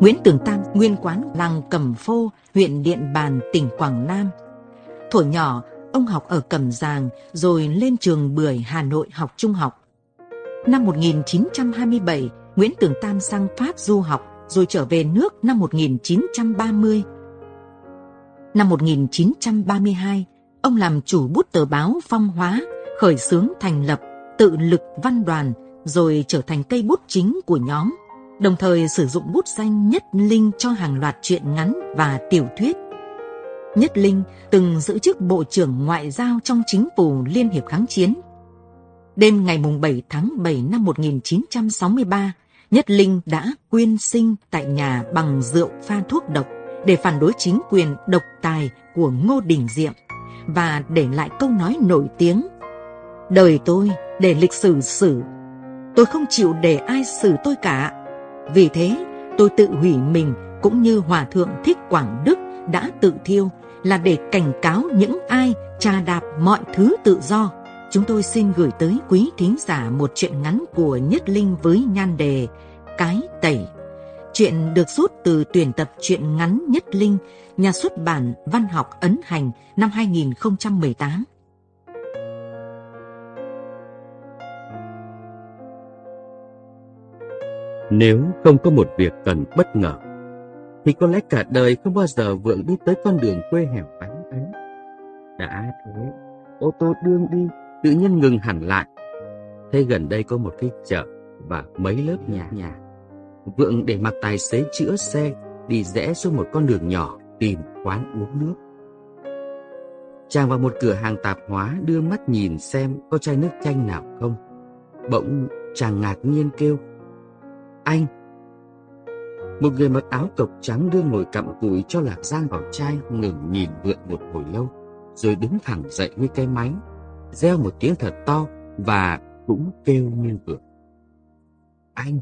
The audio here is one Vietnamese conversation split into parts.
Nguyễn Tường Tam nguyên quán làng Cẩm Phô, huyện Điện Bàn, tỉnh Quảng Nam. Thổ nhỏ, ông học ở Cẩm Giàng rồi lên trường Bưởi Hà Nội học trung học. Năm 1927, Nguyễn Tường Tam sang Pháp du học rồi trở về nước năm 1930. Năm 1932, ông làm chủ bút tờ báo Phong Hóa, khởi xướng thành lập tự lực văn đoàn rồi trở thành cây bút chính của nhóm, đồng thời sử dụng bút danh Nhất Linh cho hàng loạt truyện ngắn và tiểu thuyết. Nhất Linh từng giữ chức Bộ trưởng Ngoại giao trong chính phủ Liên hiệp kháng chiến. Đêm ngày 7 tháng 7 năm 1963, Nhất Linh đã quyên sinh tại nhà bằng rượu pha thuốc độc để phản đối chính quyền độc tài của Ngô Đình Diệm và để lại câu nói nổi tiếng Đời tôi để lịch sử xử Tôi không chịu để ai xử tôi cả vì thế tôi tự hủy mình cũng như Hòa Thượng Thích Quảng Đức đã tự thiêu là để cảnh cáo những ai trà đạp mọi thứ tự do. Chúng tôi xin gửi tới quý thính giả một chuyện ngắn của Nhất Linh với nhan đề Cái Tẩy. Chuyện được rút từ tuyển tập truyện ngắn Nhất Linh, nhà xuất bản Văn học Ấn Hành năm 2018. Nếu không có một việc cần bất ngờ, thì có lẽ cả đời không bao giờ Vượng đi tới con đường quê hẻo vắng ấy. Đã thế, ô tô đương đi, tự nhiên ngừng hẳn lại. Thế gần đây có một cái chợ và mấy lớp nhà nhà. Vượng để mặc tài xế chữa xe, đi rẽ xuống một con đường nhỏ tìm quán uống nước. Chàng vào một cửa hàng tạp hóa đưa mắt nhìn xem có chai nước chanh nào không. Bỗng chàng ngạc nhiên kêu anh. Một người mặc áo cộc trắng đưa ngồi cặm cụi cho Lạc Giang vào chai Ngừng nhìn vượn một hồi lâu Rồi đứng thẳng dậy như cái máy Reo một tiếng thật to Và cũng kêu như vượn Anh!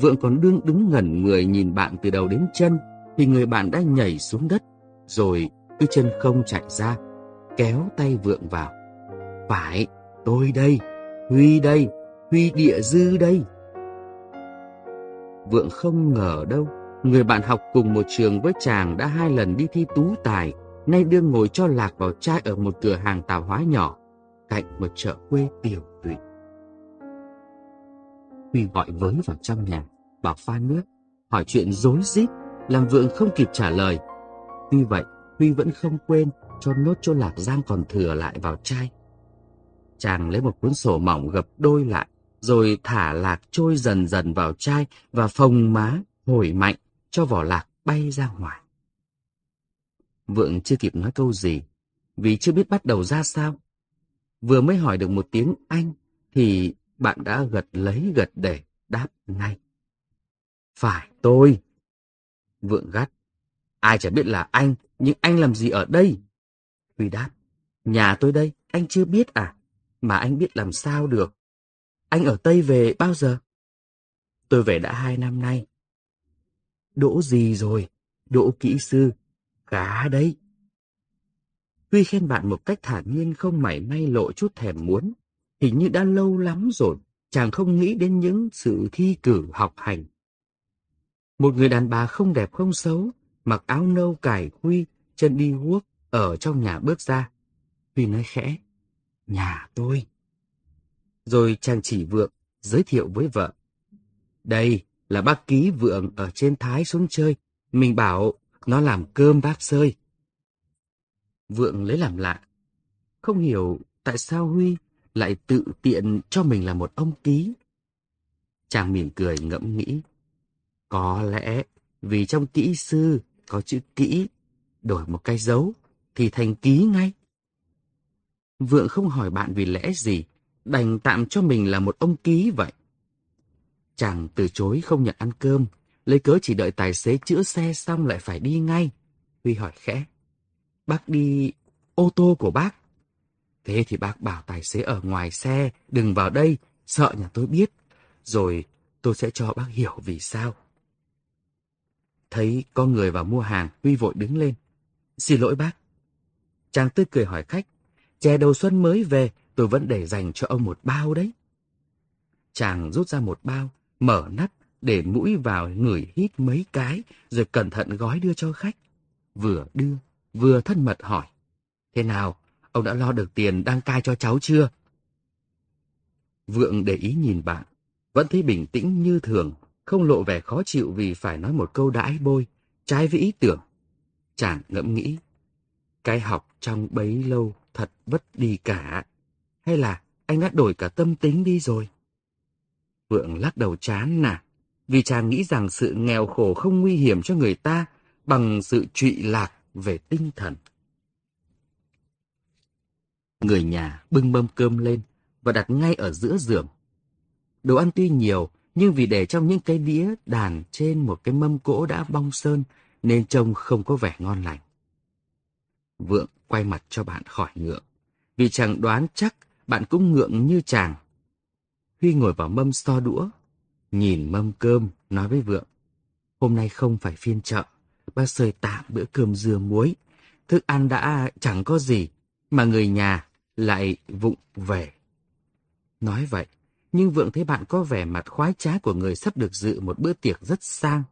Vượng còn đương đứng ngẩn người nhìn bạn từ đầu đến chân Thì người bạn đã nhảy xuống đất Rồi cứ chân không chạy ra Kéo tay Vượng vào. Phải, tôi đây Huy đây, Huy địa dư đây. Vượng không ngờ đâu, người bạn học cùng một trường với chàng đã hai lần đi thi tú tài, nay đương ngồi cho lạc vào chai ở một cửa hàng tạp hóa nhỏ, cạnh một chợ quê tiểu tụy. Huy gọi với vào trong nhà, bảo pha nước, hỏi chuyện rối rít, làm Vượng không kịp trả lời. Tuy vậy, Huy vẫn không quên cho nốt chỗ lạc giang còn thừa lại vào chai. Chàng lấy một cuốn sổ mỏng gập đôi lại, rồi thả lạc trôi dần dần vào chai và phồng má, hồi mạnh, cho vỏ lạc bay ra ngoài. Vượng chưa kịp nói câu gì, vì chưa biết bắt đầu ra sao. Vừa mới hỏi được một tiếng anh, thì bạn đã gật lấy gật để, đáp ngay. Phải tôi. Vượng gắt. Ai chả biết là anh, nhưng anh làm gì ở đây? Huy đáp. Nhà tôi đây, anh chưa biết à? Mà anh biết làm sao được. Anh ở Tây về bao giờ? Tôi về đã hai năm nay. Đỗ gì rồi? Đỗ kỹ sư. Khá đấy. Huy khen bạn một cách thản nhiên không mảy may lộ chút thèm muốn. Hình như đã lâu lắm rồi, chàng không nghĩ đến những sự thi cử học hành. Một người đàn bà không đẹp không xấu, mặc áo nâu cải huy, chân đi guốc, ở trong nhà bước ra. Huy nói khẽ, nhà tôi. Rồi chàng chỉ vượng, giới thiệu với vợ. Đây là bác ký vượng ở trên Thái xuống chơi. Mình bảo nó làm cơm bác sơi. Vượng lấy làm lạ. Không hiểu tại sao Huy lại tự tiện cho mình là một ông ký. Chàng mỉm cười ngẫm nghĩ. Có lẽ vì trong kỹ sư có chữ kỹ, đổi một cái dấu thì thành ký ngay. Vượng không hỏi bạn vì lẽ gì, đành tạm cho mình là một ông ký vậy. Chàng từ chối không nhận ăn cơm, lấy cớ chỉ đợi tài xế chữa xe xong lại phải đi ngay. Huy hỏi khẽ, bác đi ô tô của bác. Thế thì bác bảo tài xế ở ngoài xe, đừng vào đây, sợ nhà tôi biết. Rồi tôi sẽ cho bác hiểu vì sao. Thấy có người vào mua hàng, Huy vội đứng lên. Xin lỗi bác. Chàng tươi cười hỏi khách, chè đầu xuân mới về, tôi vẫn để dành cho ông một bao đấy. Chàng rút ra một bao, mở nắp, để mũi vào ngửi hít mấy cái, rồi cẩn thận gói đưa cho khách. Vừa đưa, vừa thân mật hỏi. Thế nào, ông đã lo được tiền đăng cai cho cháu chưa? Vượng để ý nhìn bạn, vẫn thấy bình tĩnh như thường, không lộ vẻ khó chịu vì phải nói một câu đãi bôi, trái với ý tưởng. Chàng ngẫm nghĩ, cái học trong bấy lâu thật vất đi cả. Hay là anh đã đổi cả tâm tính đi rồi? Vượng lắc đầu chán nà, vì chàng nghĩ rằng sự nghèo khổ không nguy hiểm cho người ta bằng sự trụy lạc về tinh thần. Người nhà bưng mâm cơm lên và đặt ngay ở giữa giường. Đồ ăn tuy nhiều, nhưng vì để trong những cái đĩa đàn trên một cái mâm cỗ đã bong sơn, nên trông không có vẻ ngon lành. Vượng quay mặt cho bạn khỏi ngượng, vì chàng đoán chắc bạn cũng ngượng như chàng. Huy ngồi vào mâm so đũa, nhìn mâm cơm, nói với Vượng. Hôm nay không phải phiên chợ, ba sơi tạm bữa cơm dưa muối. Thức ăn đã chẳng có gì, mà người nhà lại vụng về. Nói vậy, nhưng Vượng thấy bạn có vẻ mặt khoái trá của người sắp được dự một bữa tiệc rất sang.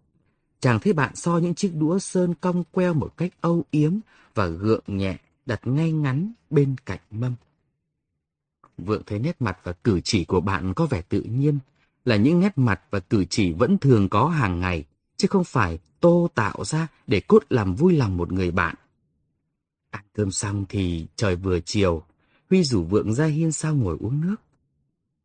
Chàng thấy bạn so những chiếc đũa sơn cong queo một cách âu yếm và gượng nhẹ đặt ngay ngắn bên cạnh mâm. Vượng thấy nét mặt và cử chỉ của bạn có vẻ tự nhiên, là những nét mặt và cử chỉ vẫn thường có hàng ngày, chứ không phải tô tạo ra để cốt làm vui lòng một người bạn. Ăn cơm xong thì trời vừa chiều, Huy rủ Vượng ra hiên sau ngồi uống nước.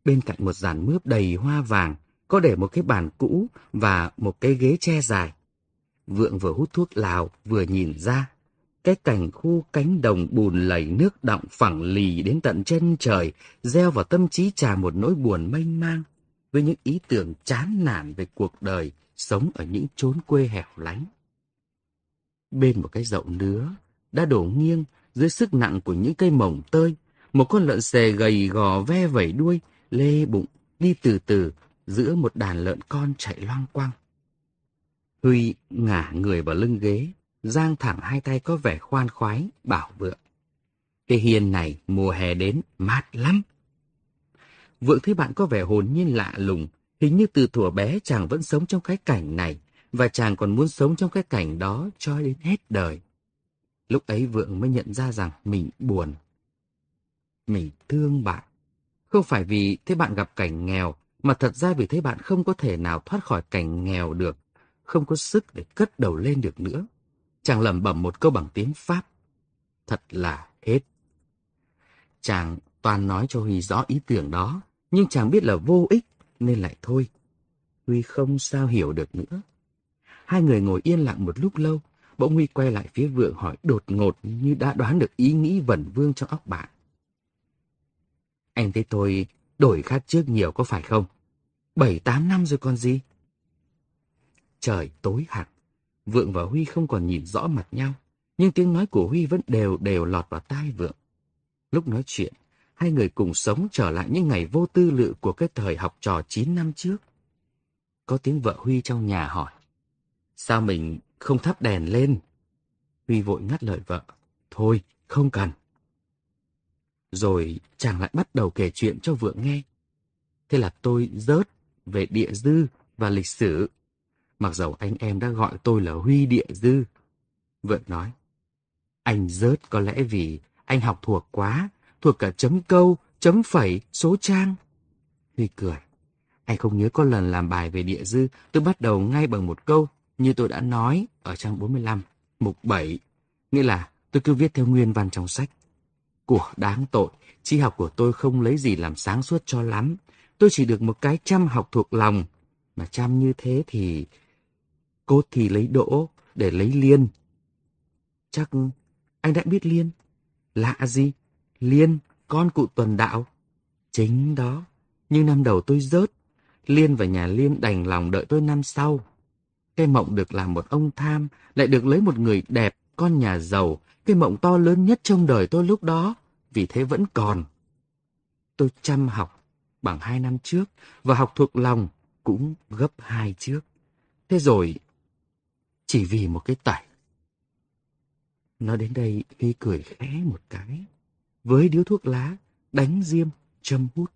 Bên cạnh một giàn mướp đầy hoa vàng, có để một cái bàn cũ và một cái ghế tre dài. Vượng vừa hút thuốc lào vừa nhìn ra. Cái cảnh khu cánh đồng bùn lầy nước đọng phẳng lì đến tận chân trời, gieo vào tâm trí trà một nỗi buồn mênh mang, với những ý tưởng chán nản về cuộc đời, sống ở những chốn quê hẻo lánh. Bên một cái dậu nứa, đã đổ nghiêng dưới sức nặng của những cây mồng tơi, một con lợn xề gầy gò ve vẩy đuôi, lê bụng, đi từ từ giữa một đàn lợn con chạy loang quang. Huy ngả người vào lưng ghế, giang thẳng hai tay có vẻ khoan khoái, bảo vượng. Cái hiên này mùa hè đến mát lắm. Vượng thấy bạn có vẻ hồn nhiên lạ lùng, hình như từ thuở bé chàng vẫn sống trong cái cảnh này, và chàng còn muốn sống trong cái cảnh đó cho đến hết đời. Lúc ấy Vượng mới nhận ra rằng mình buồn. Mình thương bạn. Không phải vì thấy bạn gặp cảnh nghèo, mà thật ra vì thấy bạn không có thể nào thoát khỏi cảnh nghèo được, không có sức để cất đầu lên được nữa. Chàng lẩm bẩm một câu bằng tiếng Pháp. Thật là hết. Chàng toàn nói cho Huy rõ ý tưởng đó, nhưng chàng biết là vô ích nên lại thôi. Huy không sao hiểu được nữa. Hai người ngồi yên lặng một lúc lâu, bỗng Huy quay lại phía vượng hỏi đột ngột như đã đoán được ý nghĩ vẩn vương trong óc bạn. Anh thấy tôi đổi khác trước nhiều có phải không? Bảy tám năm rồi còn gì? Trời tối hẳn, Vượng và Huy không còn nhìn rõ mặt nhau, nhưng tiếng nói của Huy vẫn đều đều lọt vào tai Vượng. Lúc nói chuyện, hai người cùng sống trở lại những ngày vô tư lự của cái thời học trò 9 năm trước. Có tiếng vợ Huy trong nhà hỏi, sao mình không thắp đèn lên? Huy vội ngắt lời vợ, thôi, không cần. Rồi chàng lại bắt đầu kể chuyện cho Vượng nghe. Thế là tôi rớt về địa dư và lịch sử. Mặc dầu anh em đã gọi tôi là Huy Địa Dư. Vượng nói, anh rớt có lẽ vì anh học thuộc quá, thuộc cả chấm câu, chấm phẩy, số trang. Huy cười, anh không nhớ có lần làm bài về địa dư, tôi bắt đầu ngay bằng một câu, như tôi đã nói ở trang 45, mục 7. Nghĩa là tôi cứ viết theo nguyên văn trong sách. Của đáng tội, tri học của tôi không lấy gì làm sáng suốt cho lắm. Tôi chỉ được một cái chăm học thuộc lòng. Mà chăm như thế thì cô thì lấy đỗ để lấy liên. Chắc anh đã biết liên. Lạ gì? Liên, con cụ tuần đạo. Chính đó. Nhưng năm đầu tôi rớt. Liên và nhà Liên đành lòng đợi tôi năm sau. Cái mộng được làm một ông tham, lại được lấy một người đẹp, con nhà giàu, cái mộng to lớn nhất trong đời tôi lúc đó, vì thế vẫn còn. Tôi chăm học bằng hai năm trước và học thuộc lòng cũng gấp hai trước. Thế rồi, chỉ vì một cái tải Nói đến đây, Huy cười khẽ một cái, với điếu thuốc lá, đánh diêm, châm hút.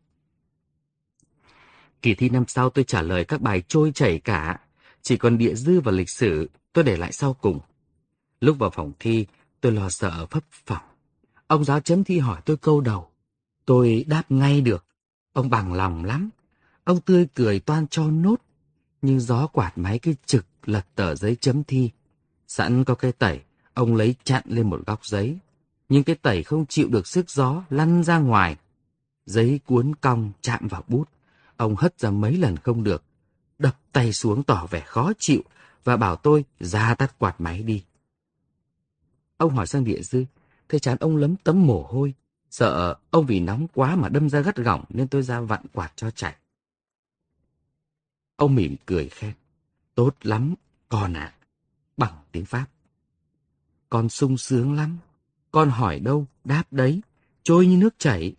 Kỳ thi năm sau tôi trả lời các bài trôi chảy cả. Chỉ còn địa dư và lịch sử tôi để lại sau cùng. Lúc vào phòng thi, tôi lo sợ phấp phỏng. Ông giáo chấm thi hỏi tôi câu đầu. Tôi đáp ngay được. Ông bằng lòng lắm. Ông tươi cười toan cho nốt. Nhưng gió quạt máy cái trực lật tờ giấy chấm thi. Sẵn có cái tẩy, ông lấy chặn lên một góc giấy. Nhưng cái tẩy không chịu được sức gió, lăn ra ngoài. Giấy cuốn cong chạm vào bút. Ông hất ra mấy lần không được. Đập tay xuống tỏ vẻ khó chịu và bảo tôi ra tắt quạt máy đi. Ông hỏi sang địa dư, thấy chán ông lấm tấm mồ hôi. Sợ ông vì nóng quá mà đâm ra gắt gỏng nên tôi ra vặn quạt cho chạy. Ông mỉm cười khen. Tốt lắm, con ạ. Bằng tiếng Pháp. Con sung sướng lắm. Con hỏi đâu, đáp đấy. Trôi như nước chảy.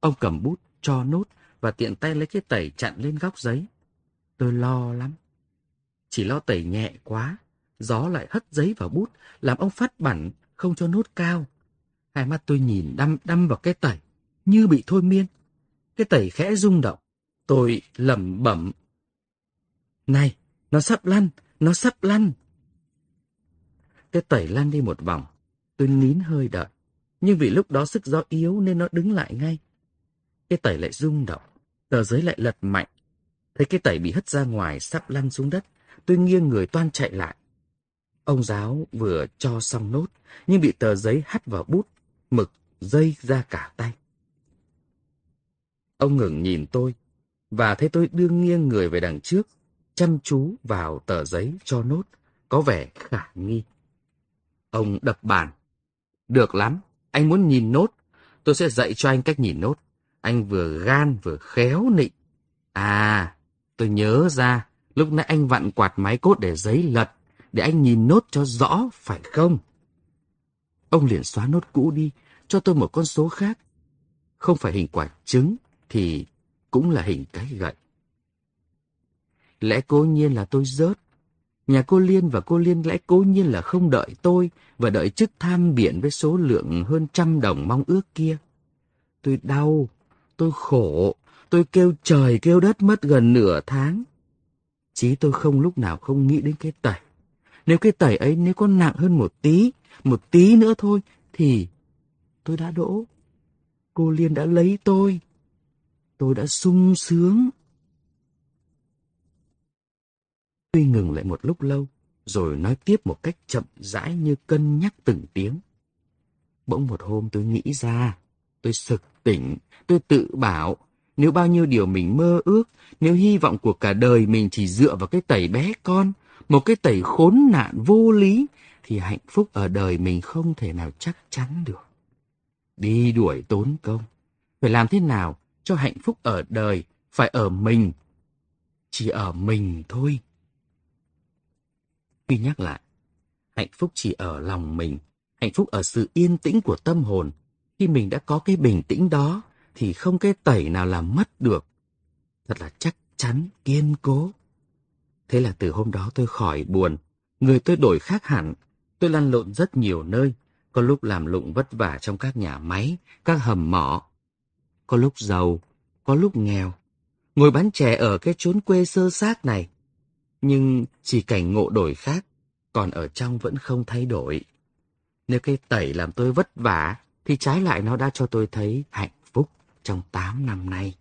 Ông cầm bút, cho nốt và tiện tay lấy cái tẩy chặn lên góc giấy. Tôi lo lắm. Chỉ lo tẩy nhẹ quá, gió lại hất giấy vào bút, làm ông phát bẩn, không cho nốt cao. Hai mắt tôi nhìn đăm đăm vào cái tẩy, như bị thôi miên. Cái tẩy khẽ rung động, tôi lẩm bẩm. Này, nó sắp lăn, nó sắp lăn. Cái tẩy lăn đi một vòng, tôi nín hơi đợi. Nhưng vì lúc đó sức gió yếu nên nó đứng lại ngay. Cái tẩy lại rung động, tờ giấy lại lật mạnh. Thấy cái tẩy bị hất ra ngoài sắp lăn xuống đất, tôi nghiêng người toan chạy lại. Ông giáo vừa cho xong nốt, nhưng bị tờ giấy hắt vào bút, mực dây ra cả tay. Ông ngừng nhìn tôi, và thấy tôi đưa nghiêng người về đằng trước, chăm chú vào tờ giấy cho nốt, có vẻ khả nghi. Ông đập bàn. Được lắm, anh muốn nhìn nốt, tôi sẽ dạy cho anh cách nhìn nốt. Anh vừa gan vừa khéo nịnh. À, tôi nhớ ra, lúc nãy anh vặn quạt máy cốt để giấy lật, để anh nhìn nốt cho rõ, phải không? Ông liền xóa nốt cũ đi, cho tôi một con số khác. Không phải hình quả trứng, thì cũng là hình cái gậy. Lẽ cố nhiên là tôi rớt. Nhà cô Liên và cô Liên lẽ cố nhiên là không đợi tôi và đợi chức tham biện với số lượng hơn trăm đồng mong ước kia. Tôi đau, tôi khổ, tôi kêu trời kêu đất mất gần nửa tháng. Chí tôi không lúc nào không nghĩ đến cái tẩy. Nếu cái tẩy ấy nếu có nặng hơn một tí, một tí nữa thôi, thì tôi đã đỗ. Cô Liên đã lấy tôi. Tôi đã sung sướng. Tuy ngừng lại một lúc lâu, rồi nói tiếp một cách chậm rãi như cân nhắc từng tiếng. Bỗng một hôm tôi nghĩ ra, tôi sực tỉnh, tôi tự bảo, nếu bao nhiêu điều mình mơ ước, nếu hy vọng của cả đời mình chỉ dựa vào cái tẩy bé con, một cái tẩy khốn nạn vô lý, thì hạnh phúc ở đời mình không thể nào chắc chắn được. Đi đuổi tốn công, phải làm thế nào cho hạnh phúc ở đời phải ở mình, chỉ ở mình thôi. Khi nhắc lại, hạnh phúc chỉ ở lòng mình, hạnh phúc ở sự yên tĩnh của tâm hồn. Khi mình đã có cái bình tĩnh đó, thì không cái tẩy nào làm mất được. Thật là chắc chắn, kiên cố. Thế là từ hôm đó tôi khỏi buồn, người tôi đổi khác hẳn. Tôi lăn lộn rất nhiều nơi, có lúc làm lụng vất vả trong các nhà máy, các hầm mỏ. Có lúc giàu, có lúc nghèo. Ngồi bán chè ở cái chốn quê sơ xác này. Nhưng chỉ cảnh ngộ đổi khác, còn ở trong vẫn không thay đổi. Nếu cái tẩy làm tôi vất vả, thì trái lại nó đã cho tôi thấy hạnh phúc trong tám năm nay.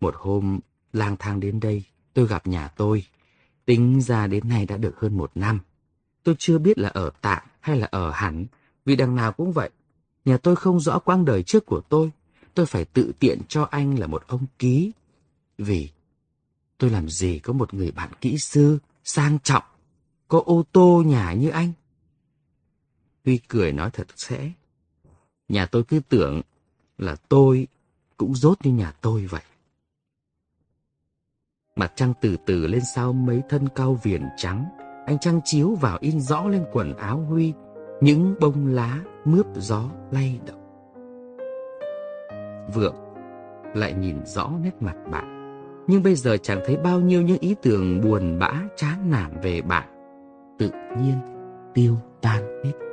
Một hôm, lang thang đến đây, tôi gặp nhà tôi. Tính ra đến nay đã được hơn một năm. Tôi chưa biết là ở tạm hay là ở hẳn, vì đằng nào cũng vậy. Nhà tôi không rõ quãng đời trước của tôi. Tôi phải tự tiện cho anh là một ông ký. Vì tôi làm gì có một người bạn kỹ sư, sang trọng, có ô tô nhà như anh. Huy cười nói thật sẽ. Nhà tôi cứ tưởng là tôi cũng rốt như nhà tôi vậy. Mặt trăng từ từ lên sau mấy thân cao viền trắng. Anh trăng chiếu vào in rõ lên quần áo Huy. Những bông lá mướp gió lay động. Vượng lại nhìn rõ nét mặt bạn. Nhưng bây giờ chẳng thấy bao nhiêu những ý tưởng buồn bã, chán nản về bạn. Tự nhiên tiêu tan hết.